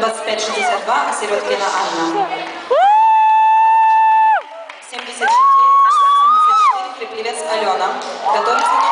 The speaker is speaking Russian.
2562 Осередкина а Анна. 74, 74 Приплевец Алена. Готовится